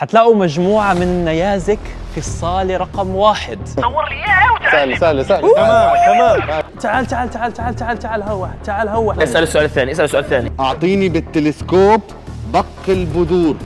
حتلاقوا مجموعة من النيازك في الصالة رقم واحد. صور لي اياها وتعال سهل سهل سهل تمام تمام. تعال تعال تعال تعال تعال تعال هوا تعال هوا اسأل السؤال الثاني اسأل السؤال الثاني. أعطيني بالتلسكوب دق البذور.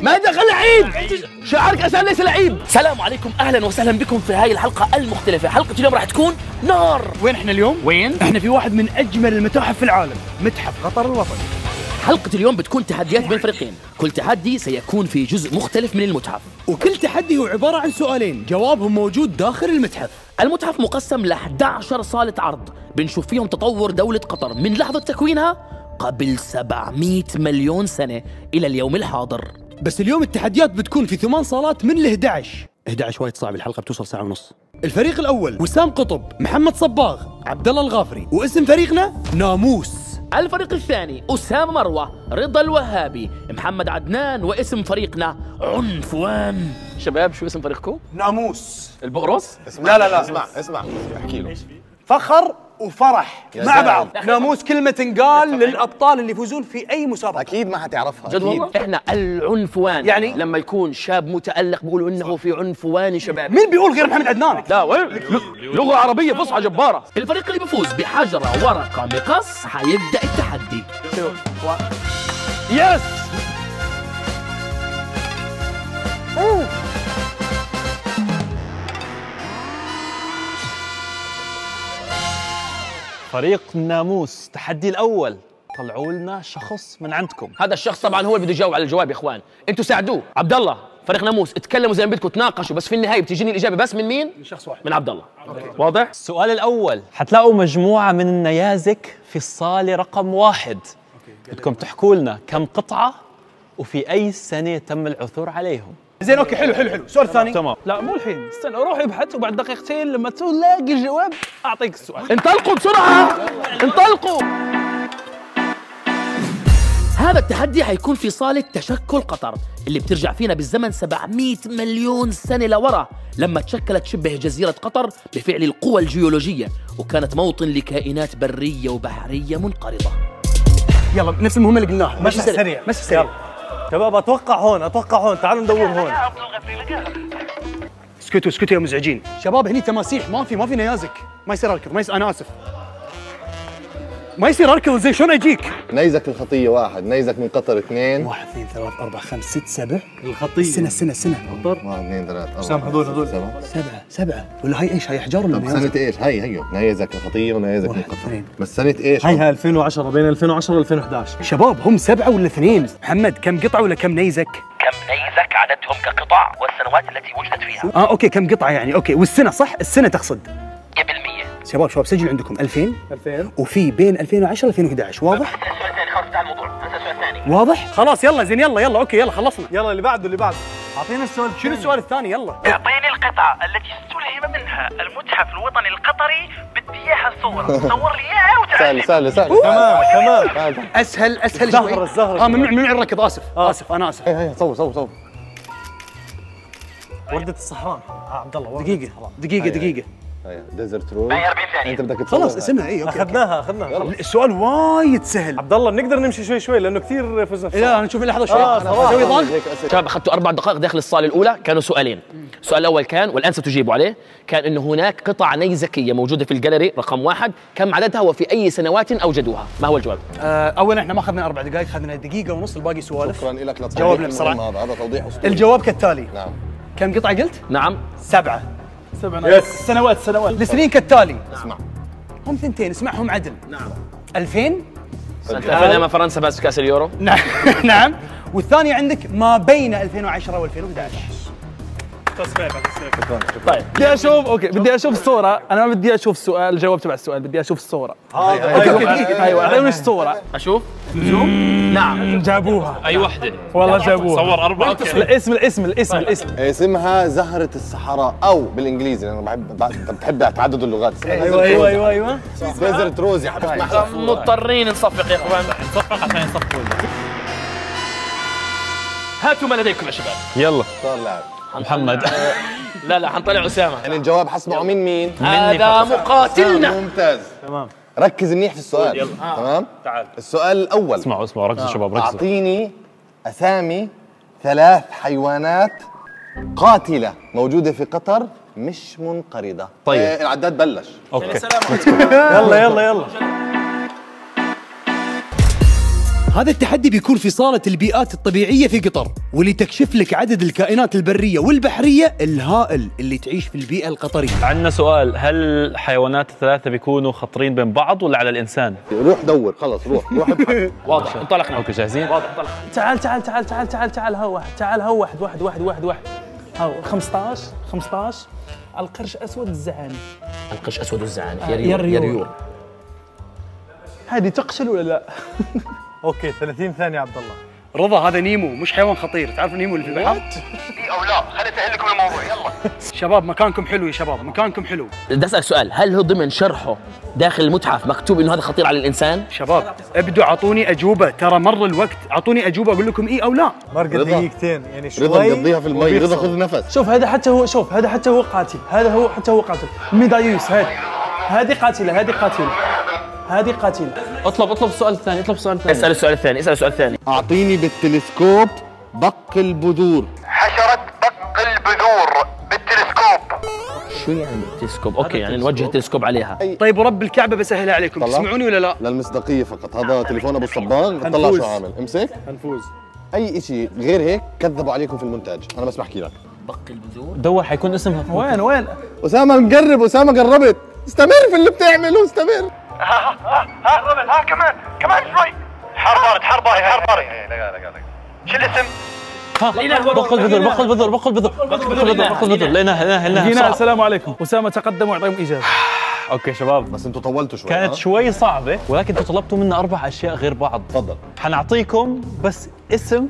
ما دخل لعيب! شعارك اسال ليس لعيب. السلام عليكم أهلا وسهلا بكم في هاي الحلقة المختلفة. حلقة اليوم راح تكون نار. وين إحنا اليوم؟ وين؟ إحنا في واحد من أجمل المتاحف في العالم. متحف قطر الوطني حلقة اليوم بتكون تحديات بين فريقين. كل تحدي سيكون في جزء مختلف من المتحف. وكل تحدي هو عبارة عن سؤالين. جوابهم موجود داخل المتحف. المتحف مقسم ل 11 صالة عرض. بنشوف فيهم تطور دولة قطر. من لحظة تكوينها قبل 700 مليون سنة إلى اليوم الحاضر. بس اليوم التحديات بتكون في ثمان صالات من ال 11 11 وايد صعب الحلقة بتوصل ساعة ونص. الفريق الأول وسام قطب محمد صباغ عبد الله الغافري. واسم فريقنا ناموس. الفريق الثاني أسامة مروة رضا الوهابي محمد عدنان واسم فريقنا عنفوان. شباب شو اسم فريقكم؟ ناموس. البقرص لا لا لا. اسمع اسمع. احكي له. فخر وفرح مع. بعض. ناموس كلمة تنقال للأبطال اللي يفوزون في أي مسابقة. أكيد ما حتعرفها جد. والله؟ إحنا العنفوان. يعني؟ لما يكون شاب متألق بيقولوا إنه في عنفوان شباب. مين بيقول غير محمد عدنان؟ لا وين؟ لغة عربية فصحى جبارة. الفريق اللي بيفوز بحجرة ورقة مقص حيبدأ التحدي. يس! فريق الناموس التحدي الأول. طلعوا لنا شخص من عندكم. هذا الشخص طبعا هو اللي بده يجاوب على الجواب يا إخوان. أنتوا ساعدوه. عبد الله فريق ناموس. اتكلموا زي ما بدكم تناقشوا. بس في النهاية بتجيني الإجابة بس من مين؟ من شخص واحد. من عبد الله واضح؟ السؤال الأول حتلاقوا مجموعة من النيازك في الصالة رقم واحد. بدكم تحكوا لنا كم قطعة وفي أي سنة تم العثور عليهم؟ زين أوكي حلو حلو حلو. السؤال الثاني تمام. لا مو الحين. استنى روح ابحث وبعد دقيقتين لما تلاقي الجواب أعطيك السؤال. انطلقوا بسرعة. انطلقوا. هذا التحدي حيكون في صالة تشكل قطر اللي بترجع فينا بالزمن 700 مليون سنة لورا لما تشكلت شبه جزيرة قطر بفعل القوى الجيولوجية وكانت موطن لكائنات برية وبحرية منقرضة. يلا نفس المهمة اللي قلناها. مشي سريع. مشي سريع شباب أتوقع هون أتوقع هون. تعالوا ندور هون. اسكتوا اسكتوا يا مزعجين. شباب هني تماسيح. ما في ما في نيازك. ما يصير اركض ما يصير. أنا آسف. ما يصير أركض زي شلون أجيك نيزك الخطية واحد نيزك من قطر اثنين واحد اثنين ثلاث أربع خمس ست سبع الخطية السنة السنة السنة واحد اثنين ثلاث أربعة سام هذول هذول. سبعة. سبعة سبعة ولا هاي إيش هاي إحجار ولا نيازك؟ إيش؟ هي هي نيزك الخطية ونيزك من قطر اثنين. بس سنة إيش؟ هاي هاي 2010 بين 2010 و 2011 شباب هم سبعة ولا اثنين؟ محمد كم قطعة ولا كم نيزك؟ كم نيزك عددهم كقطع والسنوات التي وجدت فيها آه okay كم قطعة يعني okay والسنة صح؟ السنة تقصد بالمية شباب شباب سجلوا عندكم 2000 2000 وفي بين 2010 ل 2011 واضح؟ السؤال الثاني خلاص انتهى الموضوع السؤال الثاني واضح؟ خلاص يلا زين يلا يلا أوكي يلا خلصنا. يلا اللي بعده اللي بعده. اعطينا السؤال شنو السؤال الثاني؟ يلا. أعطيني القطعة التي استلهم منها المتحف الوطني القطري بدي إياها الصور صور لي إياها وتعال سهل سهل سهل. تمام تمام. أسهل أسهل الزهرة، شوي. الزهرة. آه ممنوع ممنوع الركض آسف آسف أنا آسف. هي هي صور صور صور. وردة الصحراء. آه عبد الله دقيقة. دقيقة دقيقة. desert هاي 40 ثانية. أنت بدك تصور هاي. اسمها اي okay أخذناها أخذناها. السؤال وايد سهل. عبد الله بنقدر نمشي شوي شوي؟ لأنه كثير فزنا. في لا الصراحة. لا نشوف لحظة شوي. آه،. نسوي ضغط. شباب أخذتوا أربع دقائق داخل الصالة الأولى كانوا سؤالين. السؤال الأول كان والان ستجيبوا عليه كان إنه هناك قطع نيزكية موجودة في الجاليري رقم واحد. كم عددها وفي أي سنوات اوجدوها ما هو الجواب؟ آه، اولا إحنا ما أخذنا أربع دقائق أخذنا دقيقة ونص الباقي سوالف. شكرا لك جاوبنا بسرعة. المهم هذا توضيح أسطوري. الجواب كالتالي. نعم. كم قطعة قلت؟ نعم. سبعة. سبعة. yes سنوات سنوات. السنين كالتالي. اسمع. هم ثنتين اسمعهم عدل. نعم. 2000 سنه 2000 أيام فرنسا بس كأس اليورو؟ نعم. نعم. والثانية عندك ما بين 2010 و2011 طيب بدي أشوف okay بدي أشوف الصورة أنا ما بدي أشوف السؤال الجواب تبع السؤال بدي أشوف الصورة okay okay. دقيقة أيوه اعطيني الصورة أشوف؟ نعم. جابوها. أي وحدة؟ والله جابوها. صور أربعة okay. الاسم الاسم الاسم. الاسم اسمها زهرة الصحراء أو بالإنجليزي لأنه بحب انت بتحب تعدد اللغات. أيوه أيوه أيوه أيوه. روز. يا حبيبي. مضطرين نصفق يا أخوان. نصفق عشان يصفقوا هاتوا ما لديكم يا شباب. يلا. لاعب محمد. لا لا حنطلع أسامة. يعني الجواب حسمعه من مين؟ هذا مقاتلنا. ممتاز. تمام. ركز منيح في السؤال. تمام؟ تعال. السؤال الأول. اسمعوا اسمعوا ركزوا شباب ركزوا. أعطيني أسامي ثلاث حيوانات قاتلة موجودة في قطر مش منقرضة. طيب. آه العداد بلش. okay. يلا يلا يلا هذا التحدي بيكون في صالة البيئات الطبيعية في قطر واللي تكشف لك عدد الكائنات البرية والبحرية الهائل اللي تعيش في البيئة القطرية. عندنا سؤال هل الحيوانات الثلاثة بيكونوا خطرين بين بعض ولا على الإنسان؟ روح دور خلص روح روح ابحث. واضح انطلقنا. okay جاهزين؟ تعال تعال تعال تعال تعال تعال ها واحد تعال ها واحد واحد واحد واحد واحد. ها 15 15 القرش أسود الزعانف القرش أسود الزعانف يا يا ريور يا. ريور هذه تقشل ولا لا؟ okay 30 ثانية عبد الله. رضا هذا نيمو مش حيوان خطير. تعرف نيمو اللي في البحر؟ أو لا خليني أسهل لكم الموضوع يلا. شباب مكانكم حلو يا شباب مكانكم حلو. بدي أسألك سؤال هل هو ضمن شرحه داخل المتحف مكتوب إنه هذا خطير على الإنسان؟ شباب ابدوا أعطوني أجوبة ترى مر الوقت. أعطوني أجوبة أقول لكم إي أو لا. رضا. دقيقتين يعني شوي رضا نقضيها في المي رضا. خذ نفس. شوف هذا حتى هو شوف هذا حتى هو قاتل هذا هو حتى هو قاتل. ميدايوس هذه هذه قاتلة هذه قاتلة. هذه قاتلة. اطلب اطلب السؤال الثاني اطلب السؤال الثاني اسأل السؤال الثاني اسأل السؤال الثاني أعطيني بالتلسكوب بق البذور. حشرة بق البذور بالتلسكوب. شو يعني التلسكوب okay يعني نوجه التلسكوب عليها. طيب ورب الكعبة بسهلها عليكم. طلع. تسمعوني ولا لا؟ للمصداقية فقط. هذا تليفون أبو الصباغ. طلع. شو عامل؟ أمسك. هنفوز أي شيء غير هيك كذبوا عليكم في المونتاج. أنا بس بحكي لك. بق البذور؟ دور حيكون اسمها وين وين؟ أسامة مقرب أسامة قربت استمر في اللي بتعمله استمر. ها ها ها ها كمان كمان شوي. حار بارد حار بارد حار بارد. شو الاسم؟ بقل بذر بقل بذر بقل بذر بقل بذر بقل بذر لقيناها لقيناها جينا لقيناها. السلام عليكم. أسامة تقدم واعطيهم اجازه أوكي شباب بس أنتوا طولتوا شوي كانت؟ شوي صعبة ولكن أنتوا طلبتوا منا أربع أشياء غير بعض. تفضل. حنعطيكم بس اسم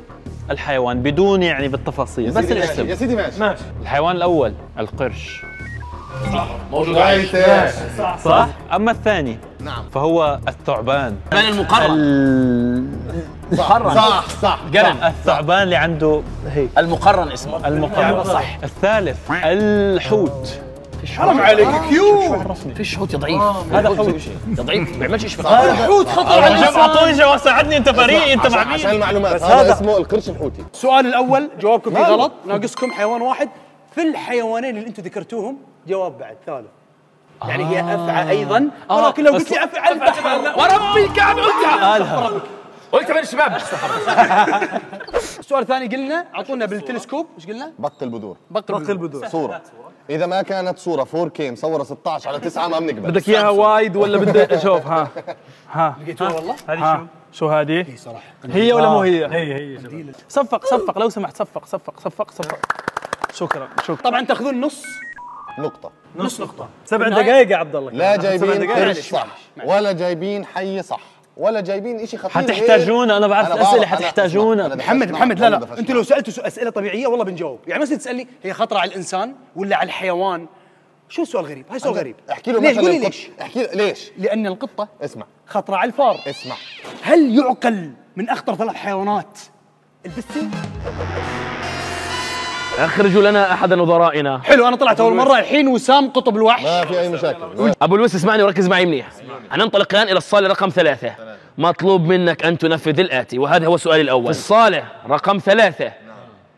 الحيوان بدون يعني بالتفاصيل بس. الاسم. يا سيدي ماشي. ماشي. الحيوان الأول القرش. صح. أما الثاني نعم. فهو الثعبان. من المقرن ال... صح. صح قرن الثعبان اللي عنده هيك. المقرن اسمه. المقام صح. الثالث الحوت. حرام عليك كيو فيش حوت يا ضعيف. هذا حوت يا ضعيف بيعملش شيء حوت خطر على الانسان أعطوني جواب ساعدني أنت فريق أنت عشان, مع عشان مين المعلومات هذا اسمه القرش الحوتي. السؤال الأول جوابكم فيه غلط ناقصكم حيوان واحد. في الحيوانين اللي أنتم ذكرتوهم جواب بعد ثالث. يعني هي أفعى أيضا ولكن لو قلت لي أفعى البحر وربي الكعبه قلتها. قلت من الشباب. السؤال الثاني قلنا أعطونا بالتلسكوب. إيش قلنا؟ بق البذور. بق البذور. صورة. إذا ما كانت صورة 4K مصورة 16 على 9 ما بنقبل. بدك إياها وايد ولا بدك؟ شوف ها. ها. لقيتوها والله؟ ها. شو؟ هذه؟ صراحة. هي ولا مو هي؟ هي هي. صفق صفق. لو سمحت صفق صفق صفق صفق. شكرا شكرا. طبعا تأخذون نص. نقطة. نص نقطة. سبع دقائق يا عبد الله. لا جايبين دقايق. قرش صح. ولا جايبين حي صح. ولا جايبين شيء خطير حتحتاجونا؟ أنا بعرف أنا الأسئلة حتحتاجونا. محمد محمد لا لا. أنتوا لو سألتوا سؤ- أسئلة طبيعية والله بنجاوب. يعني مثلا تسألني هي خطرة على الإنسان ولا على الحيوان؟ شو السؤال غريب؟ هاي سؤال غريب. احكي له ليش مثلا قولي ليش؟ احكي له ليش؟ لأن القطة اسمع. خطرة على الفار. اسمع. هل يعقل من أخطر ثلاث حيوانات؟ البستي أخرجوا لنا أحد نظرائنا. حلو أنا طلعت أول مرة الحين وسام قطب الوحش. ما في أي مشاكل. أبو لويس اسمعني وركز معي منيح. حننطلق الآن إلى الصالة رقم ثلاثة. مطلوب منك أن تنفذ الآتي وهذا هو السؤال الأول. في الصالة رقم ثلاثة.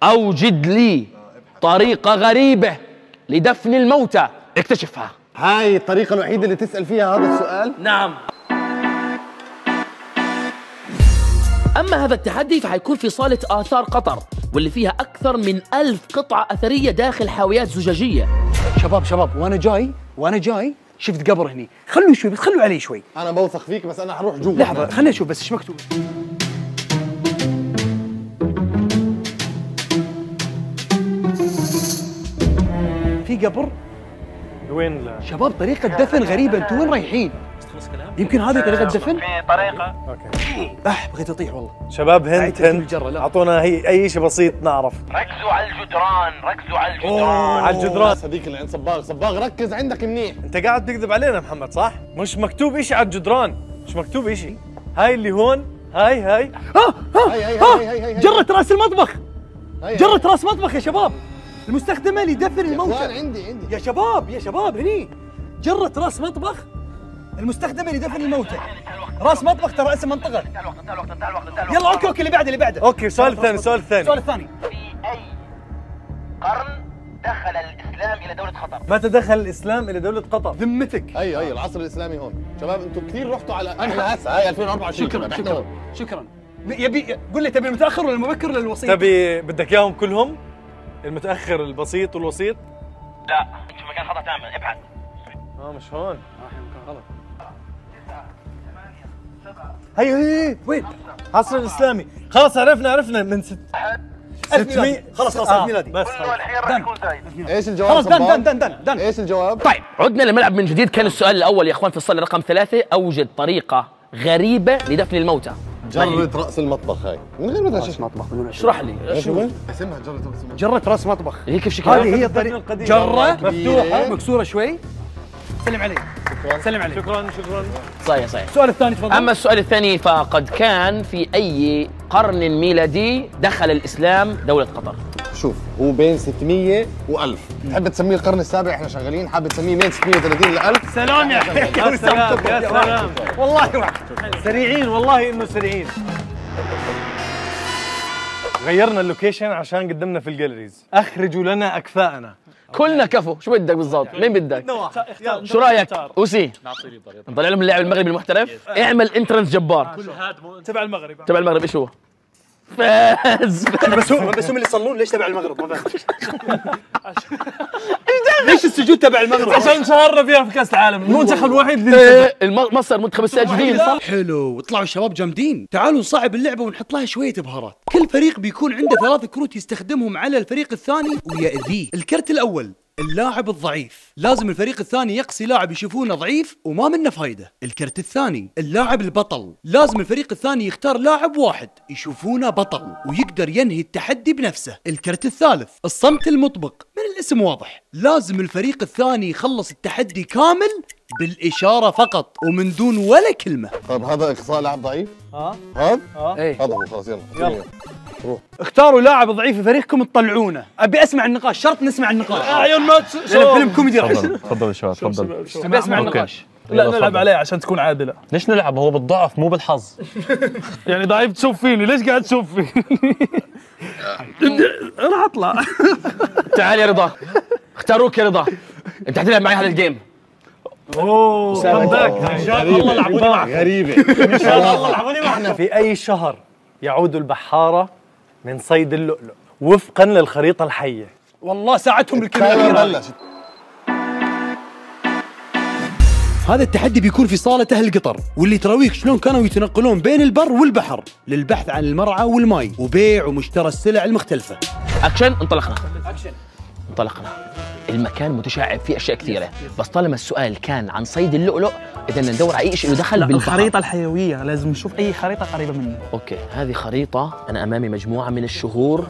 أوجد لي طريقه غريبة لدفن الموتى. اكتشفها. هاي الطريقة الوحيدة اللي تسأل فيها هذا السؤال؟ نعم. أما هذا التحدي فحيكون في صالة آثار قطر واللي فيها أكثر من ألف قطعة أثرية داخل حاويات زجاجية. شباب شباب وأنا جاي وأنا جاي شفت قبر هني. خلوا شوي بس خلوا علي شوي. أنا بوثق فيك بس أنا حروح جوا. لحظة خلينا نشوف بس إيش مكتوب. في قبر؟ وين لا؟ شباب طريقة دفن غريبة أنتوا وين رايحين؟ يمكن هذه طريقة دفن؟ في طريقة. أح بغيت أطيح والله. شباب الجرة، لا. أعطونا هي أي شيء بسيط نعرف. ركزوا على الجدران ركزوا على الجدران. على الجدران. صديقي اللي عند صباغ. صباغ ركز عندك منيح. أنت قاعد تكذب علينا محمد صح؟ مش مكتوب شيء على الجدران. مش مكتوب شيء هاي اللي هون هاي هاي. ها ها هاي هاي ها. هاي هاي هاي جرة رأس المطبخ. جرة رأس مطبخ يا شباب. المستخدمة لدفن الموتى عندي عندي. يا شباب يا شباب هني. جرة رأس مطبخ. المستخدمه لدفن الموتى. راس مطبخ ترى اسم منطقة. يلا okay okay اللي بعده اللي بعده. okay السؤال الثاني السؤال السؤال الثاني الثاني في أي قرن دخل الإسلام إلى دولة قطر؟ متى دخل الاسلام إلى دوله قطر؟ ذمتك. اي اي العصر الإسلامي هون. شباب أنتم كثير رحتوا على إحنا هسه هاي 2024 شكرا شكرا. شكرا. يبي قول لي تبي المتأخر ولا المبكر ولا الوسيط؟ تبي بدك إياهم كلهم؟ المتأخر البسيط والوسيط؟ لا. أنت في مكان خطأ تماما ابحث. آه مش هون. هي هي هي وين؟ عصر الإسلامي. خلاص عرفنا عرفنا. من ست ألف ميلادي. خلاص خلاص آه، ميلادي. بس كله الحين راح دن. يكون زايد. إيش الجواب؟ خلاص دن؟ دن دن دن دن. إيش الجواب؟ طيب. عدنا للملعب من جديد. كان السؤال الأول يا أخوان في الصالة رقم ثلاثة. أوجد طريقة غريبة لدفن الموتى. جرة رأس المطبخ هاي. من غير ما تشرح مطبخ اشرح لي. إيش هو؟ اسمها جرة رأس المطبخ. جرة رأس مطبخ. هي كيف شكلها هذه هي القديم. جرة. مفتوحة. مكسورة شوي. سلم علي سلم علي شكرا شكرا. صحيح صحيح. السؤال الثاني تفضل. أما السؤال الثاني فقد كان في أي قرن ميلادي دخل الإسلام دولة قطر؟ شوف هو بين 600 و1000 تحب تسميه القرن السابع إحنا شغالين. حابب تسميه بين 630 ل 1000 سلام يا يا سلام يا سلام. والله واحد سريعين والله إنه سريعين. غيرنا ال location عشان قدمنا في ال galleries. أخرجوا لنا أكفاءنا. كلنا كفو. شو بدك بالضبط؟ مين بدك؟ شو رأيك؟ أوسي. نطلع لهم اللاعب المغربي المحترف. اعمل entrance جبار. تبع المغرب. تبع المغرب. إيش هو؟ فاز بس هم بس هم اللي يصلون ليش تبع المغرب؟ ما فهمت ليش السجود تبع المغرب؟ عشان شهرنا فيها في كاس العالم المنتخب الوحيد اللي إيه، الم- مصر منتخب الساجدين حلو وطلعوا الشباب جامدين. تعالوا نصعب اللعبة ونحط لها شوية بهارات كل فريق بيكون عنده ثلاث كروت يستخدمهم على الفريق الثاني ويأذيه. الكرت الأول. اللاعب الضعيف. لازم الفريق الثاني يقصي لاعب يشوفونه ضعيف وما منه فايدة. الكرت الثاني اللاعب البطل. لازم الفريق الثاني يختار لاعب واحد يشوفونه بطل ويقدر ينهي التحدي بنفسه. الكرت الثالث الصمت المطبق. من الاسم واضح؟ لازم الفريق الثاني يخلص التحدي كامل بالإشارة فقط ومن دون ولا كلمة. طيب هذا اقصاء لاعب ضعيف؟ آه هذا إيه. هذا هو خلاص يلا يلا. اختاروا لاعب ضعيف في فريقكم تطلعونه. أبي أسمع النقاش شرط نسمع النقاش. عيون نوتس لأنه فيلم كوميدي. راح يصير. تفضل شباب تفضل. أبي أسمع. النقاش. لا نلعب تفضل. عليه عشان تكون عادلة. ليش نلعب؟ هو بالضعف مو بالحظ. يعني ضعيف تشوف فيني ليش قاعد تشوف فيني؟ راح أطلع. تعال يا رضا. اختاروك يا رضا. أنت حتلعب معي هذا ال game. أوه comeback إن شاء الله لعبوني معك غريبة إن شاء الله لعبوني معك في أي شهر يعود البحارة من صيد اللؤلؤ وفقا للخريطة الحية. والله ساعتهم. بلش هذا التحدي بيكون في صالة أهل قطر واللي تراويك شلون كانوا يتنقلون بين البر والبحر للبحث عن المرعى والماي وبيع ومشترى السلع المختلفة. اكشن انطلقنا. اكشن انطلقنا المكان متشعب فيه أشياء كثيرة. بس طالما السؤال كان عن صيد اللؤلؤ إذا بدنا ندور على أي شيء له دخل لا بالبحر. الخريطة الحيوية لازم نشوف أي خريطة قريبة مني. okay هذه خريطة أنا أمامي مجموعة من الشهور.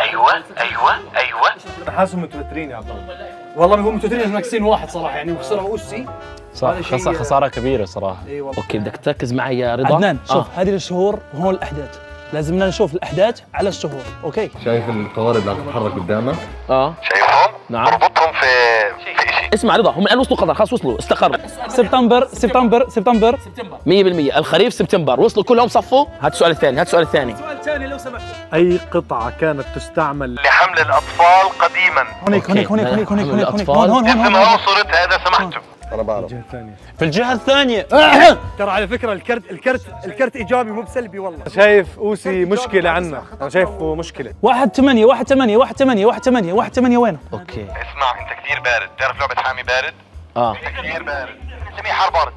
أيوة أيوة أيوة. حاسهم متوترين يا عبد الله. والله هو متوترين ناقصين واحد صراحة يعني وخسروا أوسي صح خسارة, خسارة كبيرة صراحة. والله. okay بدك تركز معي يا رضا؟ عدنان شوف آه. هذه الشهور وهون الأحداث. لازمنا نشوف الأحداث على الشهور okay؟ شايف القوارب اللي عم تتحرك قدامك آه. شايفهم؟ نعم. اربطهم في في شيء. اسمع رضا هم الآن وصلوا قطر خلاص وصلوا استقر سبتمبر سبتمبر سبتمبر. 100% الخريف سبتمبر. وصلوا كلهم صفوا؟ هات السؤال الثاني هات السؤال الثاني. سؤال ثاني لو سمحت. أي قطعة كانت تستعمل؟ لحمل الأطفال قديما. هونيك هونيك okay. هونيك هونيك هونيك حمل هونيك هونيك. الأطفال. هون هون هون اسمها هون وصورتها إذا سمحتوا. أنا بعرف. في الجهة الثانية. ترى على فكرة الكرت الكرت الكرت إيجابي مو بسلبي والله. شايف أوسي مشكلة عنا أنا شايفه مشكلة. واحد ثمانية واحد ثمانية واحد ثمانية واحد ثمانية واحد ثمانية وينه؟ okay. اسمع أنت كثير بارد. تعرف لعبة حامي بارد؟ آه. أنت كثير بارد. سميه حار بارد.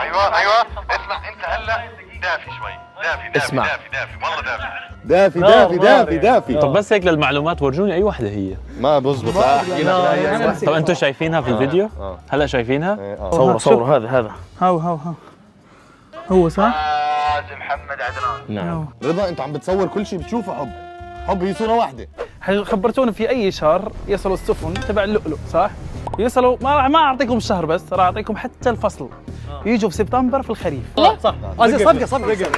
أيوة أيوة. اسمع أنت هلا دافي شوي. دافي دافي اسمع. دافي دافي. والله دافي. دافي دافي دافي. دافي. طب بس هيك للمعلومات ورجوني أي وحدة هي. ما بزبط. طب أنتم شايفينها في الفيديو؟ هلا شايفينها؟ صوروا صوروا هذا هذا. هاو هاو هاو. هو صح؟ محمد عدنان. نعم. رضا أنت عم بتصور كل شيء بتشوفه حب. حب هي صورة واحدة. هل خبرتونا في أي شهر يصلوا السفن تبع اللؤلؤ صح؟ يصلوا ما ما أعطيكم الشهر بس راح أعطيكم حتى الفصل. يجوا في سبتمبر في الخريف. صح آه، زين، صفقه صفقه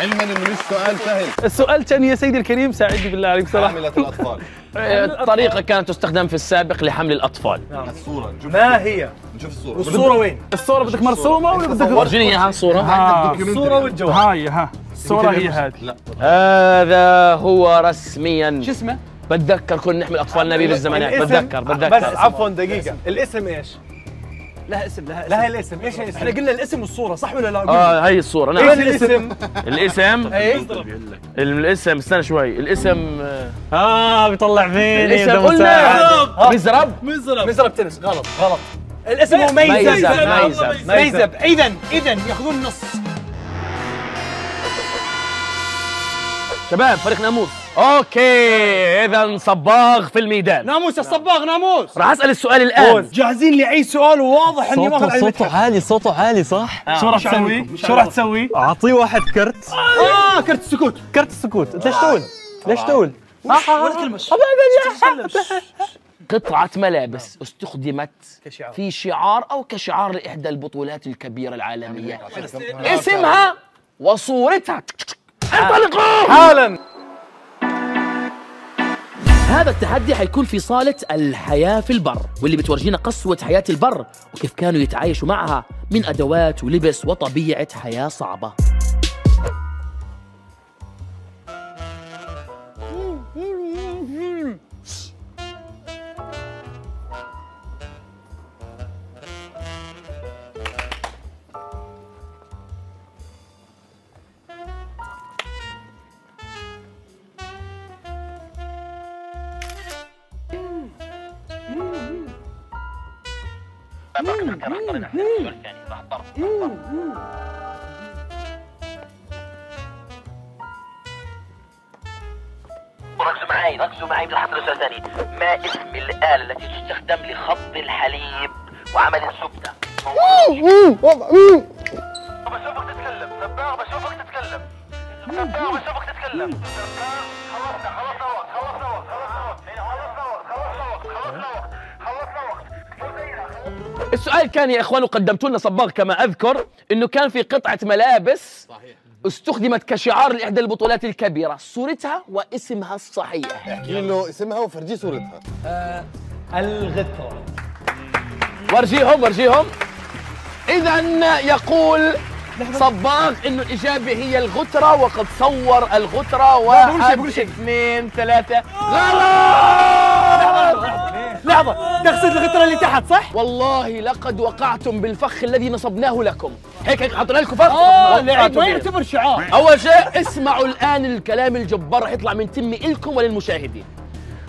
علما إنه مش سؤال سهل؟ السؤال كان يا سيدي الكريم ساعدني بالله عليك صراحة. حاملة الأطفال. الطريقة كانت تستخدم في السابق لحمل الأطفال. الصورة نشوف ما هي؟ نشوف الصورة. الصورة وين؟ الصورة بدك مرسومة ولا بدك ورجيني إياها صورة. ها الصورة والجواب. هاي ها. الصورة هي هذه. هذا هو رسميا. شو اسمه؟ بتذكر كنا نحمل أطفالنا به بالزمانات. الاسم- بتذكر بس بتذكر عفوا دقيقة. الاسم. إيش؟ لها اسم لها اسم. لها الاسم. إيش الاسم؟ إحنا قلنا الاسم والصورة صح ولا لا؟ آه هي الصورة. إيش نعم الاسم؟ الاسم اي الاسم استنى شوي. الاسم آه، آه بيطلع فيني الاسم قلنا. مساعد. مزرب. مزرب. تنس. غلط. غلط. الاسم هو ميزب ميزب. ميزب ميزب. اذا اذا يأخذون النص شباب فريق ناموس. أوكي اذا صباغ في الميدان. ناموس الصباغ ناموس. راح أسأل السؤال الآن. جاهزين لأي سؤال وواضح إني ماخذ صوته على صوته عالي صوته عالي صح؟ شو راح تسوي؟ شو راح تسوي؟ أعطيه واحد كرت. آه كرت السكوت. كرت السكوت. انت ليش تقول؟ ليش تقول؟ ولا كلمه قطعة ملابس استخدمت. في شعار أو كشعار لإحدى البطولات الكبيرة العالمية. اسمها وصورتها. انطلقوا حالا. هذا التحدي حيكون في صالة الحياة في البر واللي بتورجينا قسوة حياة البر وكيف كانوا يتعايشوا معها من أدوات ولبس وطبيعة حياة صعبة. ركزوا معي ركزوا معي بالحصر السؤال الثاني ما اسم الآلة التي تستخدم لخض الحليب وعمل الزبدة بشوفك تتكلم سباغ بشوفك تتكلم. سباغ بشوفك تتكلم. سباغ خلصنا خلصنا. السؤال كان يا إخوان وقدمت لنا صباغ كما أذكر إنه كان في قطعة ملابس صحيح. استخدمت كشعار لإحدى البطولات الكبيرة. صورتها واسمها الصحيح. احكي له اسمها وفرجيه صورتها. الغترة ورجيهم ورجيهم. اذا يقول صباغ إنه الإجابة هي الغترة وقد صور الغترة. واحد اثنين ثلاثة. غلط لحظة تقصد الغترة اللي تحت صح؟ والله لقد وقعتم بالفخ الذي نصبناه لكم. هيك هيك حطينا لكم فخ؟ آه ما. يعتبر شعار. أول شيء اسمعوا الآن الكلام الجبار رح يطلع من تمي لكم وللمشاهدين.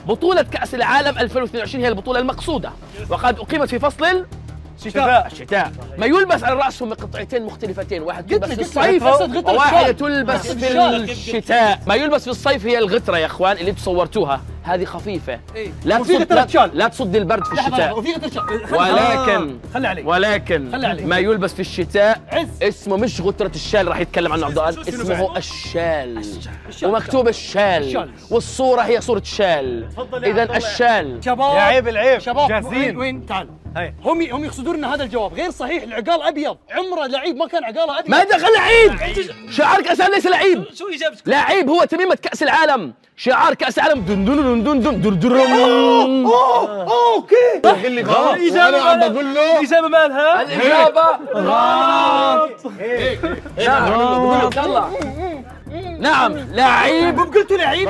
بطولة كأس العالم 2022 هي البطولة المقصودة. وقد أقيمت في فصل شتاء. الشتاء ما يلبس على الرأس هم قطعتين مختلفتين واحد يلبس في الصيف الشال. تلبس في. الشتاء. ما يلبس في الصيف هي الغترة يا أخوان اللي تصورتوها هذه خفيفة. إيه. لا تصد لا. لا تصد البرد في الشتاء. وفي غتره شال ولكن خلي علي ولكن خلي عليك. ما يلبس في الشتاء عز. اسمه مش غترة الشال راح يتكلم عنه عبد الله اسمه الشال. الشال. ومكتوب الشال. الشال. والصورة هي صورة شال. اذا الشال. شباب. يا عيب العيب. شباب جاهزين. وين وين؟ تعال هاي. هم هم يقصدون إن هذا الجواب. غير صحيح العقال أبيض. عمره لعيب ما كان عقاله أبيض. ما دخل لعيب. شعار كأس العالم ليس لعيب. شو اجابتك؟ لعيب هو تميمة كأس العالم. شعار كأس العالم. دن دن دن دن دن در أوكي. قال لي غلط أنا عم بقول له. الاجابه مالها؟ الإجابة غلط. نعم يلا نعم. لعيب. قلت لعيب.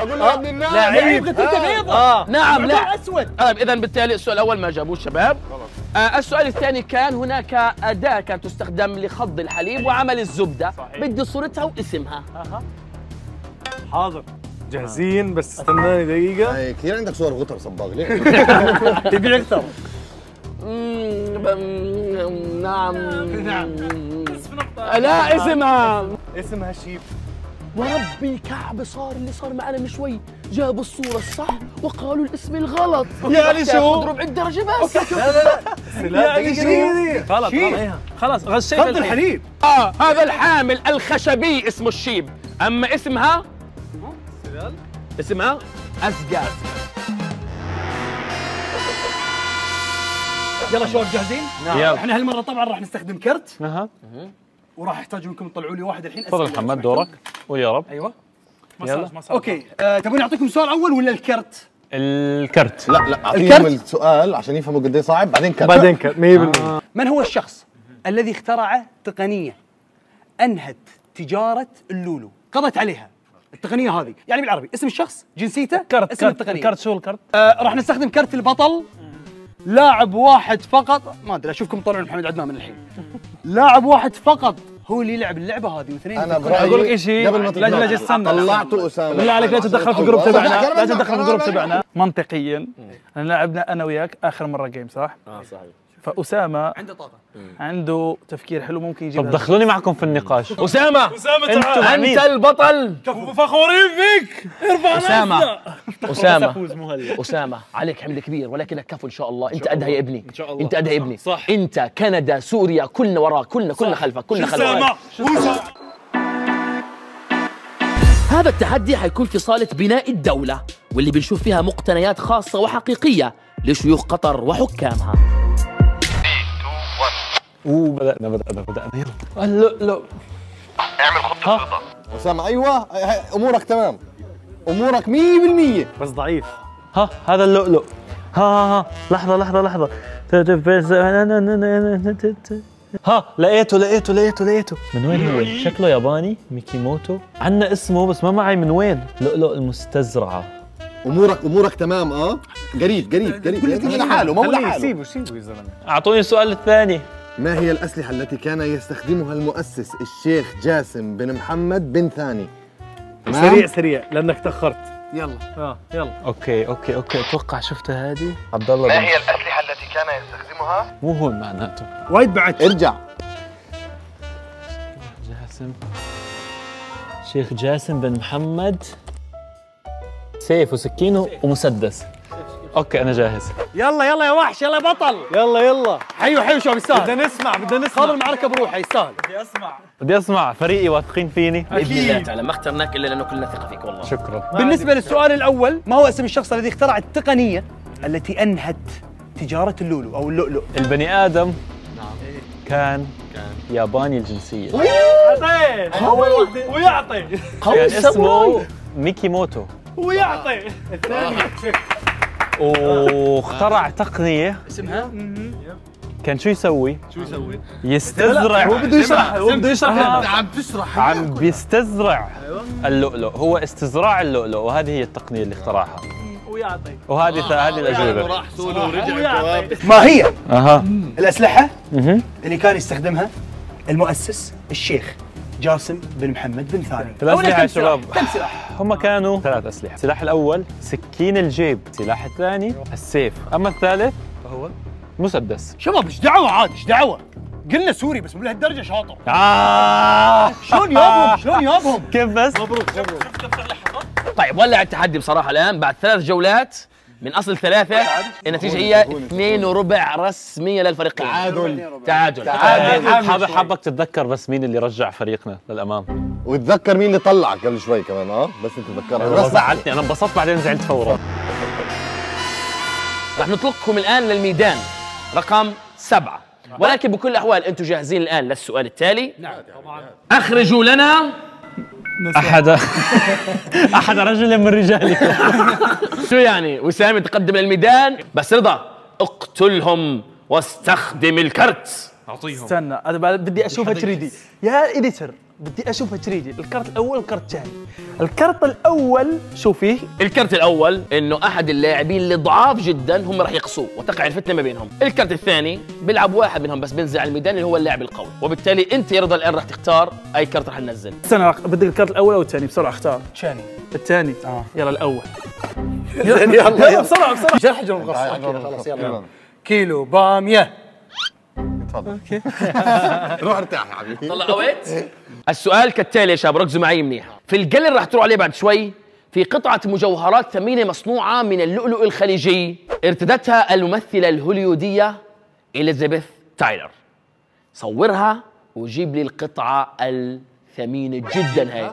لعيب. غترته بيضة آه. نعم. لا. أسود. طيب اذا بالتالي السؤال الأول ما جابوه الشباب آه السؤال الثاني كان هناك أداة كانت تستخدم لخض الحليب وعمل الزبدة. بدي صورتها واسمها. حاضر. جاهزين بس استناني دقيقة. كثير عندك صور غتر صباغ ليه؟ تبي أكثر؟ مم، بم- نعم. نعم. لا اسمها. اسمها شيب. ورب الكعب صار اللي صار معنا من شوي. جابوا الصورة الصح وقالوا الاسم الغلط. يعني شو؟ ربع الدرجة بس. يعني شو؟ غلط غلط خلاص غشيت الحين الحليب. آه هذا الحامل الخشبي اسمه الشيب. أما اسمها؟ اسمها أسقى يلا شباب جاهزين؟ يلا إحنا هالمرة طبعا راح نستخدم كرت. أها. وراح احتاج منكم تطلعوا لي واحد الحين. تفضل محمد دورك. قول يا رب. أيوه. مساج مساج أوكي. آه، تبوني أعطيكم سؤال أول ولا الكرت؟ الكرت. لا لا أعطيهم الكرت؟ السؤال عشان يفهموا قد إيه صعب بعدين كرت. بعدين كان 100% من هو الشخص الذي اخترع تقنية أنهت تجارة اللولو؟ قضت عليها. التقنية هذه. يعني بالعربي. اسم الشخص؟ جنسيته؟ كرت اسم كرت. التقنية. الكرت شو الكرت؟ آه راح نستخدم كرت البطل. لاعب واحد فقط. ما أدري أشوفكم تطلعون محمد عدنان من الحين. لاعب واحد فقط. هو اللي يلعب اللعبة هذه واثنين أنا. برأيي أقول لك شيء. قبل ما لا، لا، استنى. طلعتوا أسامة بالله عليك لا تتدخل في ال group. تبعنا أنا لا تتدخل في ال group. تبعنا منطقيا أنا لعبنا أنا وياك آخر مرة جيم صح؟ آه صحيح فأسامة عنده طاقة. عنده تفكير حلو ممكن يجيب طب دخلوني معكم في النقاش. أسامة! أنتوا مع مين؟ أنت البطل فخورين فيك! ارفع أسامة! أسامة! أسامة عليك حمل كبير ولكنك كفو إن شاء الله. أنت قدها يا ابني. إن شاء الله. أنت قدها يا ابني. صح. أنت كندا سوريا كلنا وراك كلنا كلنا خلفك كلنا خلفك هذا التحدي حيكون في صالة بناء الدولة واللي بنشوف فيها مقتنيات خاصة وحقيقية لشيوخ قطر وحكامها. اوه بدأنا بدأنا. بدأنا يلا اللؤلؤ اعمل خطة رضا أسامة أيوه. أمورك تمام. أمورك 100% بس ضعيف. ها هذا اللؤلؤ. ها ها ها. لحظة لحظة لحظة. ها لقيته لقيته لقيته لقيته. من وين هو؟ شكله ياباني؟ ميكيموتو؟ عنا اسمه بس ما معي من وين. لؤلؤ المستزرعة. أمورك أمورك تمام آه. قريب قريب قريب. من حاله مو خليه لحاله. سيبه سيبه يا زلمة. أعطوني السؤال الثاني. ما هي الأسلحة التي كان يستخدمها المؤسس الشيخ جاسم بن محمد بن ثاني؟ تمام؟ سريع سريع لأنك تأخرت. يلا. آه يلا. okay okay okay. أتوقع شفتها هذه. عبد الله ما هي الأسلحة التي كان يستخدمها؟ مو هو معناته وايد بعد. ارجع. جاسم. شيخ جاسم بن محمد. سيف وسكينه ومسدس. okay أنا جاهز. يلا يلا يا وحش يلا يا بطل. يلا يلا. حيو حيو شباب يستاهل بدنا نسمع بدنا نسمع. المعركة بروحه يستاهل. بدي أسمع. فريقي واثقين فيني؟ بإذن الله. تعالى ما اخترناك إلا لأنه كلنا ثقة فيك والله. شكرا. بالنسبة للسؤال الأول ما هو اسم الشخص الذي اخترع التقنيه التي أنهت تجارة اللولو أو اللؤلؤ؟ البني آدم كان ياباني الجنسية. ويعطي. كان اسمه ميكي موتو ويعطي واخترع تقنية. اسمها؟ كان شو يسوي؟ شو يسوي؟ يستزرع. هو بده يشرح هو بده يشرح. عم تشرح. عم بيستزرع اللؤلؤ. هو استزراع اللؤلؤ وهذه هي التقنية اللي اخترعها. ويعطي. وهذه هذه الأجوبة. ما هي أها. الأسلحة. اللي كان يستخدمها المؤسس الشيخ؟ جاسم بن محمد بن ثاني. الأسلحة أولا يا؟ شباب. كم سلاح هم كانوا ثلاث أسلحة. السلاح الأول سكين الجيب السلاح الثاني السيف. أما الثالث فهو مسدس. شباب إيش دعوة عاد؟ إيش دعوة؟ قلنا sorry بس مو لهالدرجة شاطر. آه. شلون يابهم؟ شلون يابهم؟ كيف بس؟ طيب ولع التحدي بصراحة الآن بعد ثلاث جولات. من أصل ثلاثة النتيجة هي اثنين وربع رسمية للفريقين تعادل. تعادل. حابب حابك تتذكر بس مين اللي رجع فريقنا للأمام؟ وتذكر مين اللي طلعك قبل شوي كمان آه؟ بس أنت تذكرها. بس زعلتني أنا انبسطت بعدين زعلت فورا. رح نطلقكم الآن للميدان. رقم سبعة. ولكن بكل الأحوال أنتم جاهزين الآن للسؤال التالي. نعم. أخرجوا لنا أحد أحد رجل من رجالكم شو يعني؟ وسام يتقدم للميدان بس رضا اقتلهم واستخدم الكرت. استنى أنا بعد بدي أشوفها 3 دي يا اديتر بدي أشوفها 3 دي الكرت الأول والكرت الثاني. الكرت الأول شو فيه الكرت الأول إنه أحد اللاعبين اللي ضعاف جدا هم راح يقصوه وتقع الفتنة ما بينهم. الكرت الثاني بيلعب واحد منهم بس بينزل على الميدان اللي هو اللاعب القوي. وبالتالي أنت يا رضا الآن راح تختار أي كرت راح ننزل استنى بدك الكرت الأول أو الثاني؟ بسرعة اختار. شاني الثاني؟ آه. يلا الأول. يلا. يلا بسرعة بسرعة. حجر الغرفه خلاص يلا. كيلو بامية. روح ارتاح يا حبيبي. طلع اويت السؤال كالتالي يا شباب ركزوا معي منيح. في القل اللي راح تروح عليه بعد شوي في قطعة مجوهرات ثمينة مصنوعة من اللؤلؤ الخليجي ارتدتها الممثلة الهوليودية إليزابيث تايلر. صورها وجيب لي القطعة الثمينة جدا هاي.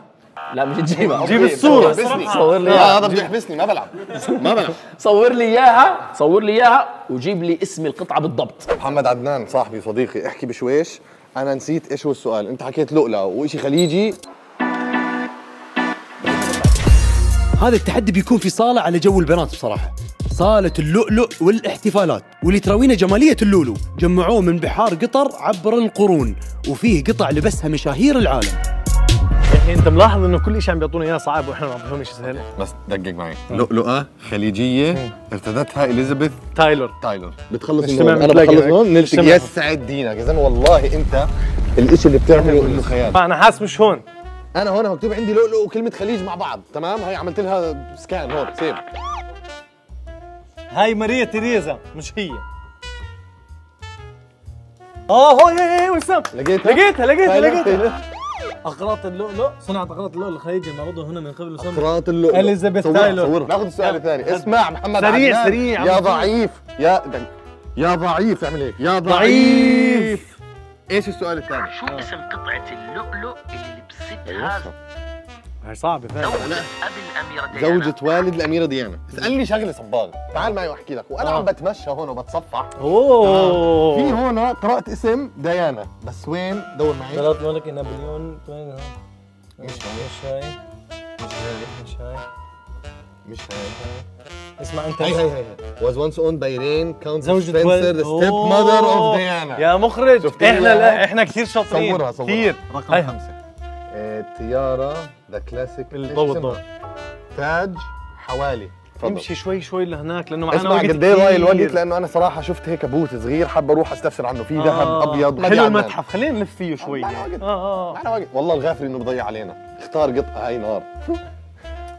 لا مش تجيبها جيب الصورة. صور لي. اياها هذا بده يحبسني ما بلعب. ما بلعب. صور لي إياها صور لي إياها وجيب لي اسم القطعة بالضبط. محمد عدنان صاحبي صديقي احكي بشويش. أنا نسيت إيش هو السؤال. أنت حكيت لؤلؤ وشي خليجي. هذا التحدي بيكون في صالة على جو البنات بصراحة. صالة اللؤلؤ والاحتفالات واللي تراوينا جمالية اللولو جمعوه من بحار قطر عبر القرون وفيه قطع لبسها مشاهير العالم. انت ملاحظ انه كل شيء عم بيعطونا اياه صعب وإحنا ما عم بيعطونا شيء سهل. بس دقق معي. لؤلؤة خليجية ارتدتها إليزابيث. تايلور. تايلور. بتخلص من هون. أنا بخلص. هون. نلتقي. يسعد دينك. اذا والله أنت الإشي اللي بتعمله إنه خيال. أنا حاسس مش هون. أنا هون مكتوب عندي لؤلؤ وكلمة خليج مع بعض. تمام؟ هي عملت لها سكان هون سيف هاي ماريا تيريزا مش هي. آه هو هي هي وسام. لقيتها؟ لقيتها لقيتها؟ لقيتها. اقراط اللؤلؤ. صنعت اقراط اللؤلؤ الخليجي المعروضة هنا من قبل وسام قراط اللؤلؤ. إليزابيث صورها- تايلور. ناخذ السؤال الثاني. اسمع محمد سريع- عدنان. سريع، يا ضعيف. يا. يا ضعيف اعمل هيك يا ضعيف. إيش السؤال الثاني؟ شو اسم قطعة اللؤلؤ اللي لبستها هاي صعبة فعلا. زوجة أبي الأميرة ديانا. زوجة والد الأميرة ديانا. اسألني شغلة صباغ تعال معي وأحكي لك. وأنا آه. عم بتمشى هون وبتصفح. أوه. في هون قرأت اسم ديانا. بس وين؟ دور معي. ثلاث ملك نابليون وين؟ مش مش هاي. مش هاي. مش هاي. مش هاي. اسمع أنت. هاي هاي هاي was once owned by Raine Count زوجة Spencer والد. the step mother أوه. of Diana. يا مخرج. إحنا لا؟ إحنا كثير شاطرين. صورها صورها. كثير. رقم هاي. خمسة. آه، tiara the classic الضوء الضوء. تاج حوالي. تفضل. امشي شوي شوي لهناك لأنه معنا اسمع وقت قد إيه ضايع الوقت. لأنه أنا صراحة شفت هيك booth صغير حاب أروح أستفسر عنه. في ذهب آه. أبيض حلو المتحف. خلينا نلف فيه شوي. معنا وقت. آه آه. معنا وقت. والله الغافل إنه بضيع علينا. اختار قطعة هاي نار.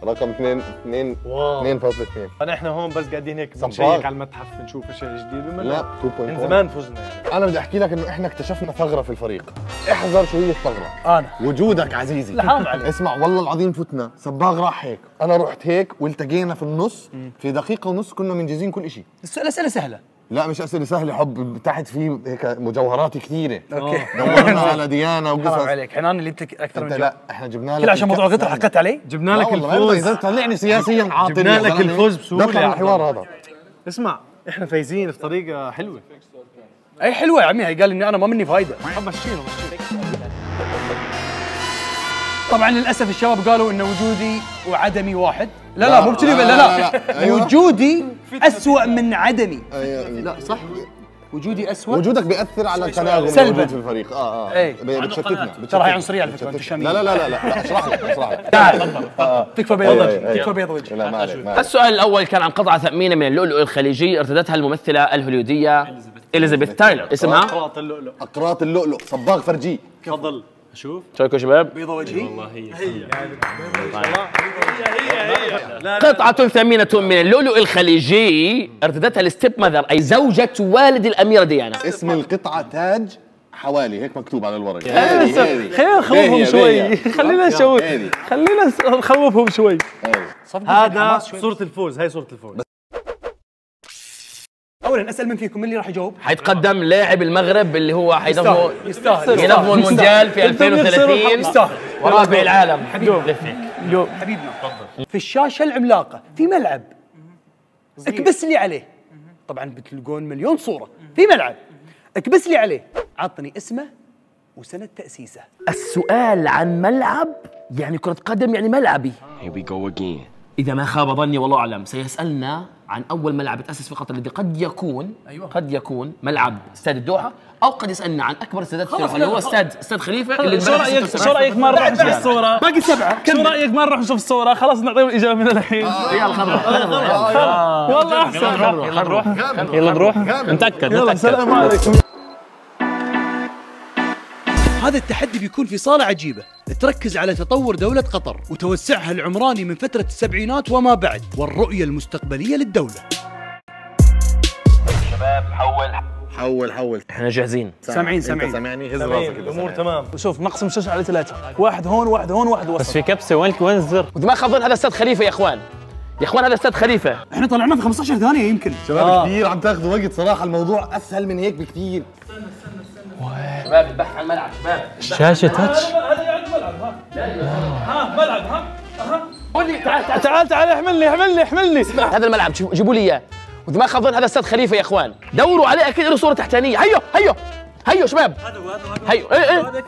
رقم 2 2 wow. 2.2 أنا إحنا هون بس قاعدين هيك. بنشيك على المتحف بنشوف أشياء جديدة. لا من 2.1 زمان فزنا. يعني أنا بدي أحكي لك إنه إحنا اكتشفنا ثغرة في الفريق. احزر شو هي الثغره أنا. وجودك عزيزي. لا، حرام عليك. اسمع والله العظيم فتنا. صباغ راح هيك. أنا رحت هيك والتقينا في النص. في دقيقة ونص كنا منجزين كل شيء السؤال اسئله سهلة. لا مش أسئلة سهلة حب تحت في هيك مجوهرات كثيرة. okay. دورنا على ديانا حرام وقصص. عليك. حنان اللي انت أكثر أنت من لا إحنا جبنا لك كل عشان موضوع قطر لعنة. حكيت علي جبنا لك الفوز. إذا طلعني سياسيا عاطل جبنا لك زلمة. الفوز يا الحوار هذا. اسمع إحنا فايزين بطريقه حلوة. أي حلوة يا عمي هي قال إني أنا ما مني فايدة. حب مشينا مشينا طبعا للأسف الشباب قالوا إن وجودي وعدمي واحد. لا لا مو بكذي لا لا، لا, لا، لا. أيوة. وجودي أسوأ من عدمي. لا صح. وجودي أسوأ؟ وجودك بيأثر على التناغم سلباً. الموجود في الفريق. آه آه. إيه. بتشتتنا. ترى هي عنصرية على فكره بتشتتنا. شامين لا لا لا لا لا. اشرح لك اشرح لك تعال تكفى بيض أيوة، وجه أيوة. تكفى بيض وجه لا ما عليك ما عليك. السؤال الأول كان عن قطعة ثمينة من اللؤلؤ الخليجي ارتدتها الممثلة الهوليودية إليزابيث تايلور اسمها؟ قراط اللؤلؤ. أقراط اللؤلؤ. صباغ فرجي. تفضل. شوف شو رايكم شباب؟ بيض وجهي. قطعة ثمينة من اللؤلؤ الخليجي ارتدتها ال step mother أي زوجة والد الأميرة ديانا. اسم القطعة تاج حوالي هيك مكتوب على الورق خلينا نخوفهم شوي. خلينا هذه. خلينا نخوفهم شوي. هذا صورة الفوز هاي صورة الفوز. اولا أسأل من فيكم من اللي راح يجاوب؟ حيتقدم لاعب المغرب اللي هو حينظموا يستاهل ينظموا المونديال في 2030 يستاهل. ورابع العالم. حبيبنا. في الشاشة العملاقة في ملعب. اكبس لي عليه. طبعا بتلقون مليون صورة. في ملعب. اكبس لي عليه. عطني اسمه وسنه تأسيسه. السؤال عن ملعب يعني كرة قدم يعني ملعبي. Here we go again. إذا ما خاب ظني والله أعلم سيسألنا عن أول ملعب تأسس في قطر الذي قد يكون أيوة. قد يكون ملعب استاد الدوحة أو قد يسألنا عن أكبر استادات في العالم، اللي هو استاد استاد خليفة اللي شو رايك شو رأيك ما نروح نشوف الصورة؟ باقي سبعة شو رأيك ما نروح نشوف الصورة؟ خلاص نعطيهم الاجابه من الحين. ريال خضراء والله أحسن. يلا نروح. يلا نروح. متاكد يلا السلام عليكم. هذا التحدي بيكون في صالة عجيبة. تركز على تطور دولة قطر وتوسعها العمراني من فترة السبعينات وما بعد والرؤية المستقبلية للدولة. حول. حول إحنا جاهزين. سامعين سامعين. سامعني؟ هز راسك الأمور. تمام. شوف نقسم الشاشة على ثلاثة. واحد هون واحد هون واحد بس وسط. في كبسة وين وين الزر؟ وما خاف هذا استاد خليفة يا إخوان. يا إخوان هذا استاد خليفة. إحنا طلعنا في 15 ثانية يمكن. شباب كثير عم تاخذوا وقت صراحة الموضوع أسهل من هيك بكثير شباب البحث عن الملعب شباب. شاشة تاتش قول لي تعال تعال تعال تعال احملني احملني احملني. هذا الملعب جيبوا- لي إياه. وما خاف هذا استاد خليفة يا إخوان. دوروا عليه أكيد له صورة تحتانية. هيو هيو هيو شباب. هيو إيه إيه.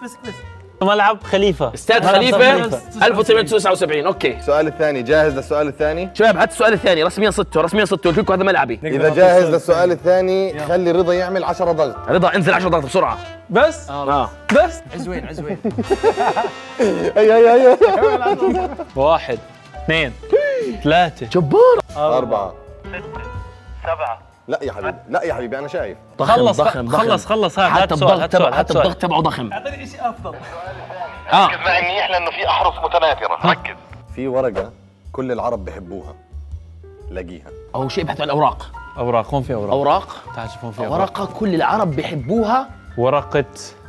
ملعب خليفة. استاد خليفة خليفة. 1979 أوكي. السؤال الثاني جاهز للسؤال الثاني؟ شباب هات السؤال الثاني. رسميا صدته رسميا صدته. قلت لكم هذا ملعبي. إذا جاهز للسؤال الثاني. خلي رضا يعمل 10 ضغط. رضا انزل 10 ضغط بسرعة. بس؟ آه. بس؟ عزوين عزوين. هي هي هي واحد اثنين ثلاثة. جبار. أربعة. سبعة. لا يا حبيبي لا يا حبيبي أنا شايف. ضخم خلص ضخم ضخم. خلص خلص هات حتى الضغط تبعه حتى سؤال. الضغط تبعه ضخم. ركز معي منيح لأنه في أحرف متناثرة. ركز. في ورقة كل العرب بحبوها لاقيها هو شيء بحث عن الأوراق. أوراق هون في أوراق. أوراق؟ تعال شوف هون في أوراق. ورقه كل العرب بيحبوها. ورقة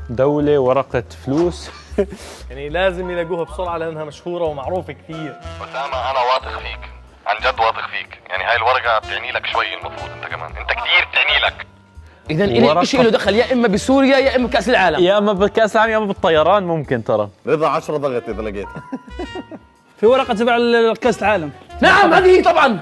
دولة ورقة فلوس. يعني لازم يلاقوها بسرعة لأنها مشهورة ومعروفة كثير. أسامة أنا واثق فيك. عن جد واثق فيك. يعني هاي الورقة بتعني لك شوي المفروض أنت كمان. أنت كثير بتعني لك. اذا إلي ورقة. شيء له دخل يا إما بسوريا يا إما بكأس العالم. يا إما بكأس العالم يا إما بالطيران ممكن ترى. رضا 10 ضغط إذا لقيتها في ورقة تبع كأس العالم. نعم هذه هي طبعا.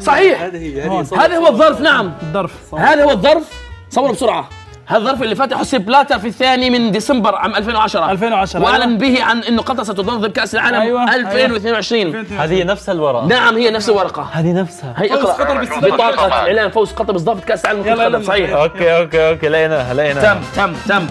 صحيح. هذه هي هذه هذا هو الظرف نعم. الظرف هذا هو الظرف. صور بسرعة. هذا الظرف اللي فتحه سيب بلاتر في الثاني من ديسمبر عام 2010 2010 وأعلن به عن إنه قطر ستنظم كأس العالم أيوة. 2022 هذه نفس الورقة. نعم هي نفس الورقة. هذه نفسها. هي اقرأ. بطاقة اعلان فوز قطر باستضافه كأس العالم صحيح. okay okay okay لقيناها لقيناها. تم تم تم.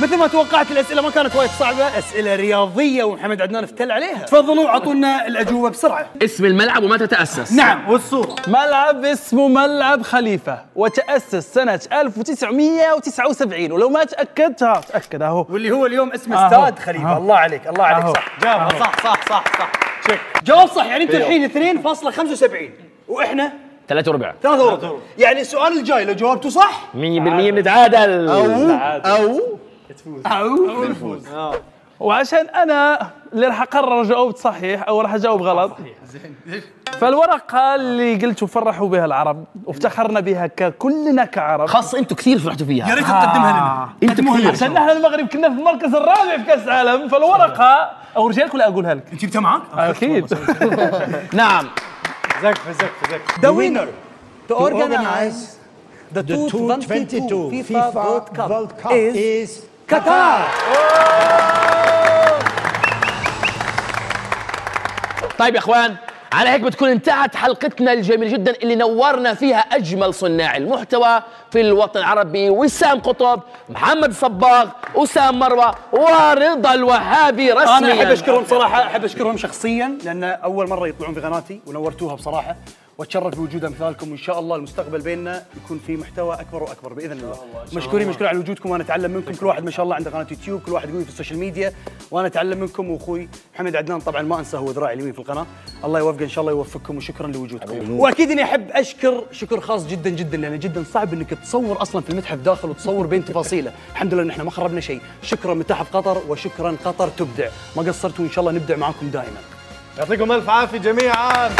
مثل ما توقعت الأسئلة ما كانت وايد صعبة. أسئلة رياضية ومحمد عدنان افتل عليها. تفضلوا أعطونا الأجوبة بسرعة. اسم الملعب ومتى تاسس نعم والصورة. ملعب اسمه ملعب خليفة وتأسس سنة 1979 ولو ما تأكدت ها تأكد أهو. واللي هو اليوم اسمه. استاد خليفة. أهو. الله عليك الله عليك. أهو. صح. جاوب صح صح صح صح. شك. جواب صح يعني أنتوا الحين 2.75 وإحنا؟ ثلاثة وربع. 3 وربع. يعني السؤال الجاي لو جاوبته صح؟ 100% بنتعادل. أو أو. بنفوز وعشان أنا اللي راح أقرر جاوبت صحيح أو راح أجاوب غلط. فالورقة اللي قلت فرحوا بها العرب وافتخرنا بها كلنا كعرب. خاصة أنتم كثير فرحتوا فيها. يا ريت تقدمها لنا. أنتم كثير. عشان نحن المغرب كنا في المركز الرابع في كأس العالم فالورقة اورجيها لك ولا أقولها لك؟ أنت جبتها معك؟ أكيد. نعم. زقف زقف زقف The winner to organize the 2022 FIFA World Cup is Qatar. طيب يا اخوان على هيك بتكون انتهت حلقتنا الجميلة جدا اللي نورنا فيها أجمل صناع المحتوى في الوطن العربي وسام قطب محمد صباغ وسام مروة ورضا الوهابي رسميا أنا أحب أشكرهم صراحة أحب أشكرهم شخصيا لأن أول مرة يطلعون في قناتي ونورتوها بصراحة واتشرف بوجود أمثالكم وإن شاء الله المستقبل بيننا يكون في محتوى أكبر وأكبر بإذن الله. مشكورين مشكورين على وجودكم وأنا أتعلم منكم كل واحد ما شاء الله عنده قناة يوتيوب كل واحد قوي في ال social media وأنا أتعلم منكم. وأخوي محمد عدنان طبعا ما انسى هو ذراعي اليمين في القناة. الله يوفقه إن شاء الله يوفقكم وشكرا لوجودكم. وأكيد إني أحب أشكر شكر خاص جدا جدا لأن جدا صعب إنك تصور أصلا في المتحف داخل وتصور بين تفاصيله. الحمد لله إن إحنا ما خربنا شيء. شكرا متحف قطر وشكرا قطر تبدع. ما قصرتوا إن شاء الله نبدع معاكم دائما. يعطيكم ألف عافية جميعا.